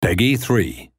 Peggy 3.